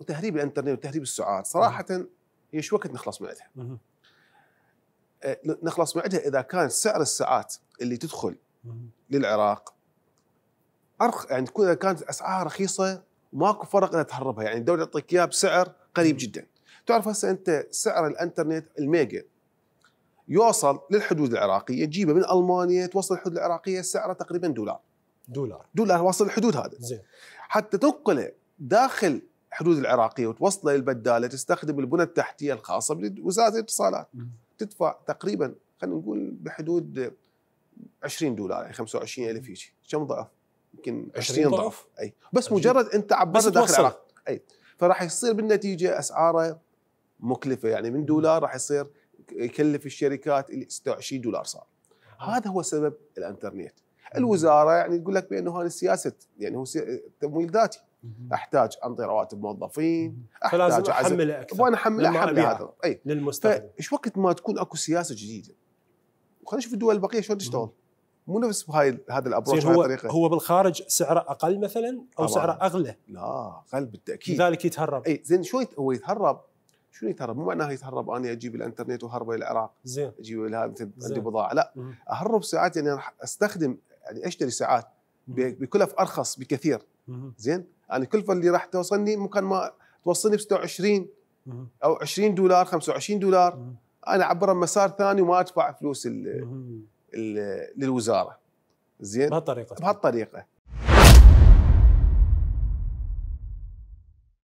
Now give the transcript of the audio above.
وتهريب الإنترنت وتهريب السعات. صراحة هي شو وقت نخلص من عندها. آه، نخلص من عندها إذا كان سعر الساعات اللي تدخل. للعراق ارخ يعني تكون إذا كانت اسعارها رخيصة ماكو فرق اذا تهربها. يعني الدولة تعطيك إياها بسعر قريب جدا. تعرف هسه أنت سعر الإنترنت الميجا يوصل للحدود العراقية تجيبه من ألمانيا توصل الحدود العراقية سعره تقريبا دولار. دولار. دولار واصل الحدود هذا زين. حتى تنقله داخل حدود العراقية وتوصله للبداله تستخدم البنى التحتية الخاصة بوزارة الاتصالات. تدفع تقريبا خلينا نقول بحدود 20 دولار يعني 25 ألف هيك كم ضعف؟ يمكن 20 20 ضعف؟ أي بس. مجرد انت عبرت داخل. العراق أي فراح يصير بالنتيجة أسعاره مكلفة يعني من دولار راح يصير يكلف الشركات اللي 26 دولار صار هذا هو سبب الإنترنت الوزارة يعني تقول لك بأنه هذه سياسة يعني هو سي- تمويل ذاتي. أحتاج انطي رواتب موظفين فلازم أعزل- احمله أكثر وأنا أحمل لما أحمل. هذا. أي. للمستخدم. فإيش وقت ما تكون أكو سياسة جديدة؟ خلينا نشوف الدول البقيه شلون تشتغل. مو نفس بهاي هذا ال approach هو الطريقة. هو بالخارج سعره أقل مثلا أو. سعره أغلى؟ لا قلب بالتأكيد. لذلك يتهرب. أي زين شوي هو يتهرب؟ شنو يتهرب؟ مو معناه يتهرب أنا أجيب الإنترنت وهربه إلى العراق. زين. أجيب لها مثل عندي. بضاعة. لا. أهرب ساعات يعني راح أستخدم يعني اشتري ساعات؟ بكلف أرخص بكثير. زين؟ يعني الكلفه اللي راح توصلني ممكن ما توصلني ب 26 مهم. أو 20 دولار 25 دولار. أنا اعبرها مسار ثاني وما أدفع فلوس ال مهم. ال للوزارة. زين؟ بهالطريقة. بهالطريقة.